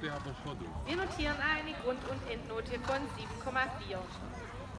Wir notieren eine Grund- und Endnote von 7,4.